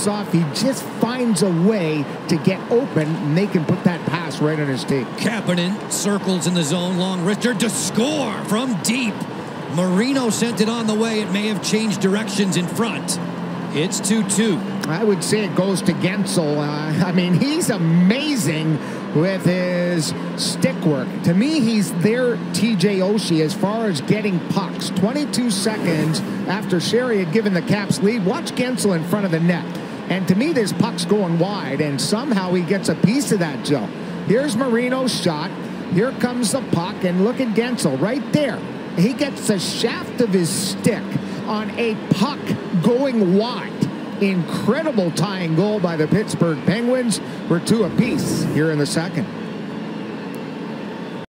takes off. He just finds a way to get open, and they can put that pass right on his tape. Kapanen circles in the zone. Long wrister to score from deep. Marino sent it on the way. It may have changed directions in front. It's 2-2. I would say it goes to Guentzel. Uh, I mean, he's amazing with his stick work. To me, he's their TJ Oshie as far as getting pucks. 22 seconds after Sheary had given the Caps lead. Watch Guentzel in front of the net. And to me, this puck's going wide, and somehow he gets a piece of that, Joe. Here's Marino's shot. Here comes the puck, and look at Guentzel right there. He gets the shaft of his stick on a puck going wide. Incredible tying goal by the Pittsburgh Penguins. We're two apiece here in the second.